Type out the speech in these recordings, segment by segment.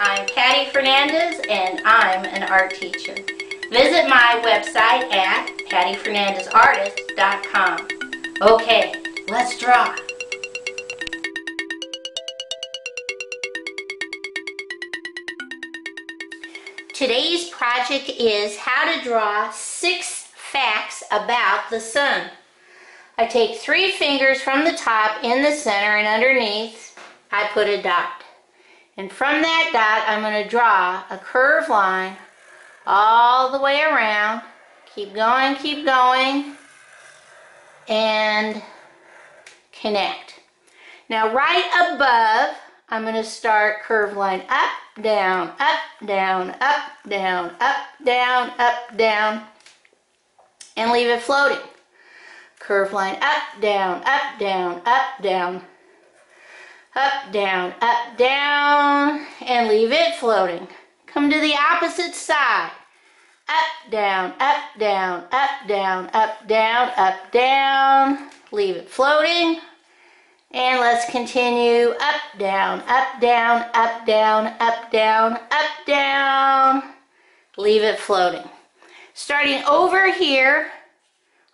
I'm Patty Fernandez and I'm an art teacher. Visit my website at pattyfernandezartist.com. Okay, let's draw. Today's project is how to draw six facts about the sun. I take three fingers from the top in the center and underneath I put a dot. And from that dot I'm going to draw a curved line all the way around. Keep going, keep going, and connect. Now right above, I'm going to start curved line up, down, up, down, up, down, up, down, up, down, and leave it floating. Curve line up, down, up, down, up, down, up, down, up, down, and leave it floating. Come to the opposite side. Up, down, up, down, up, down, up, down, up, down. Leave it floating. And let's continue up, down, up, down, up, down, up, down, up, down. Leave it floating. Starting over here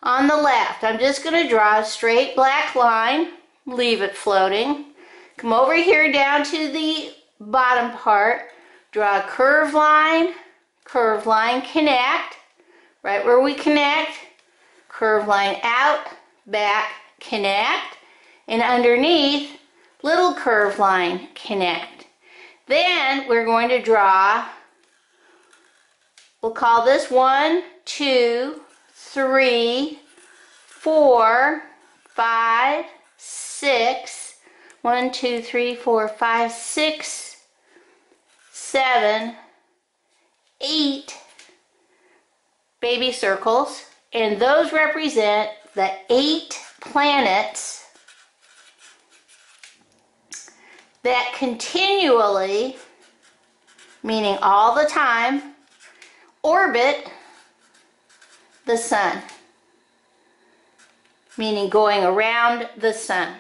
on the left, I'm just going to draw a straight black line. Leave it floating. Come over here down to the bottom part. Draw a curved line. Curve line connect, right where we connect, curve line out, back, connect, and underneath, little curve line connect. Then we're going to draw, we'll call this one, two, three, four, five, six, one, two, three, four, five, six, seven, eight baby circles, and those represent the eight planets that continually, meaning all the time, orbit the sun, meaning going around the sun.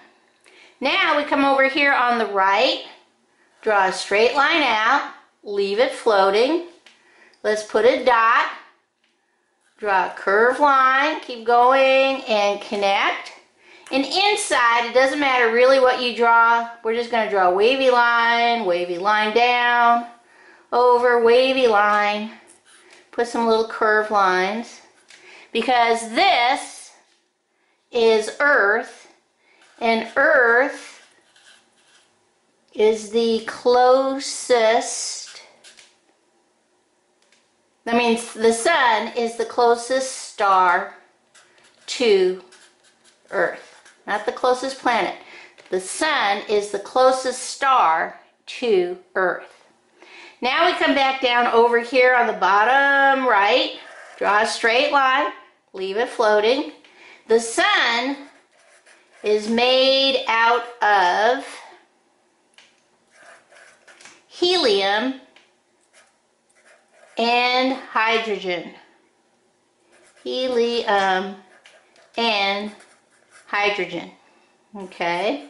Now we come over here on the right, draw a straight line out, leave it floating, Let's put a dot, draw a curved line, keep going, and connect. And inside, it doesn't matter really what you draw. We're just going to draw a wavy line, wavy line down, over, wavy line. Put some little curved lines. Because this is Earth, and Earth is the closest that means the sun is the closest star to Earth, not the closest planet. The sun is the closest star to Earth. Now we come back down over here on the bottom right, draw a straight line, leave it floating. The sun is made out of helium and hydrogen. Helium and hydrogen. Okay.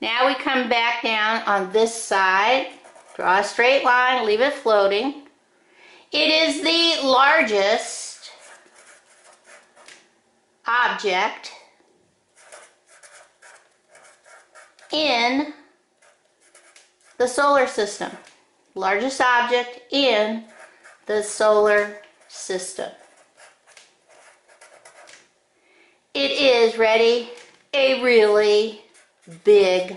Now we come back down on this side. Draw a straight line, leave it floating. It is the largest object in the solar system largest object in the solar system. It is ready a really big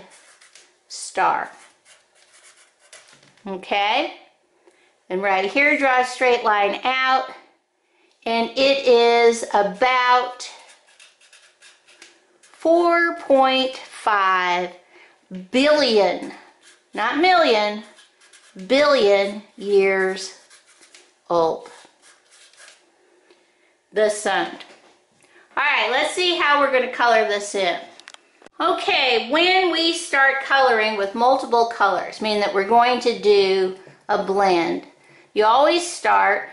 star. Okay? And right here, draw a straight line out. And it is about 4.5 billion, not million, billion years old. The sun. All right, let's see how we're going to color this in. Okay, when we start coloring with multiple colors, meaning that we're going to do a blend, you always start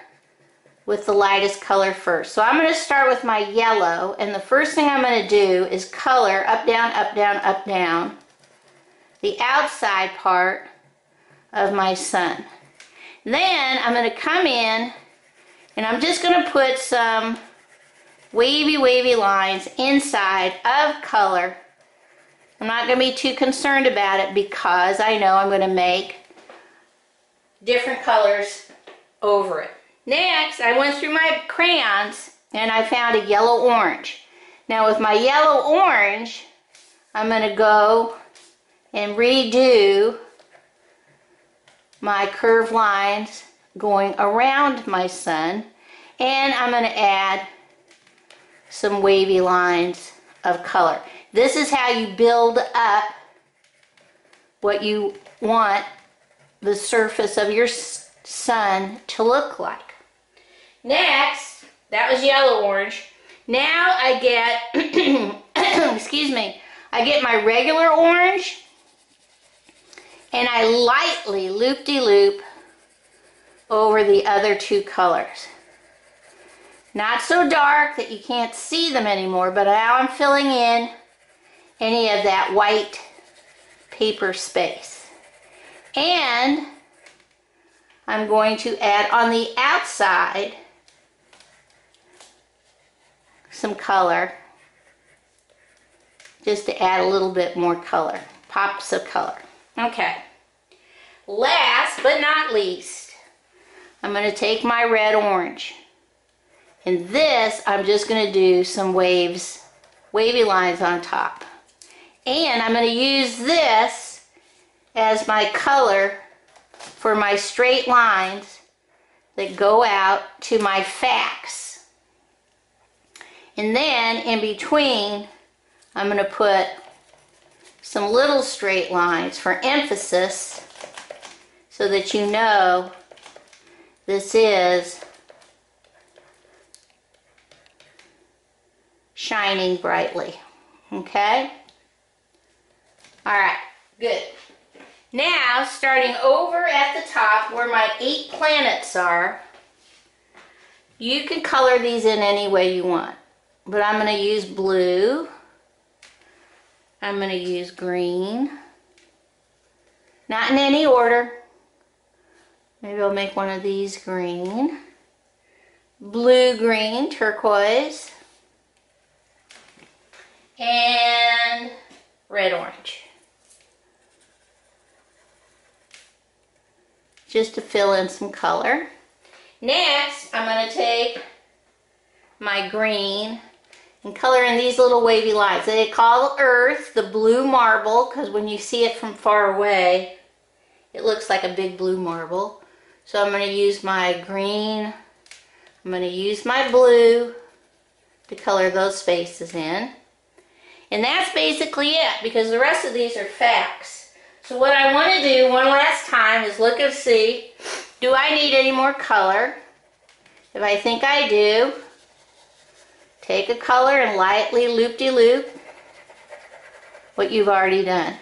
with the lightest color first. So I'm going to start with my yellow, and the first thing I'm going to do is color up, down, up, down, up, down the outside part of my sun. Then I'm going to come in and I'm just going to put some wavy, wavy lines inside of color. I'm not going to be too concerned about it because I know I'm going to make different colors over it. Next, I went through my crayons and I found a yellow orange. Now with my yellow orange, I'm going to go and redo my curved lines going around my sun and I'm going to add some wavy lines of color. This is how you build up what you want the surface of your sun to look like. Next, that was yellow orange. Now I get, excuse me, I get my regular orange and I lightly loop-de-loop -loop over the other two colors. Not so dark that you can't see them anymore, but now I'm filling in any of that white paper space. And I'm going to add on the outside some color just to add a little bit more color, pops of color. Okay. Last but not least, I'm going to take my red orange. And this, I'm just going to do some waves, wavy lines on top. And I'm going to use this as my color for my straight lines that go out to my facts. And then in between, I'm going to put some little straight lines for emphasis so that you know this is shining brightly. Okay? All right, good. Now, starting over at the top where my eight planets are, you can color these in any way you want. But I'm going to use blue. I'm going to use green. Not in any order. Maybe I'll make one of these green. Blue, green, turquoise. And red, orange. Just to fill in some color. Next, I'm going to take my green and color in these little wavy lines. They call Earth the blue marble because when you see it from far away, it looks like a big blue marble. So I'm going to use my green, I'm going to use my blue to color those spaces in. And that's basically it because the rest of these are facts. So what I want to do one last time is look and see, do I need any more color? If I think I do, Take a color and lightly loop-de-loop -loop what you've already done.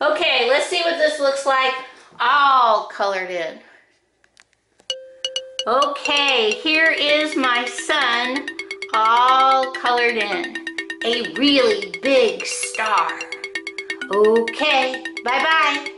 Okay, let's see what this looks like all colored in. Okay, here is my sun all colored in. A really big star. Okay, bye-bye.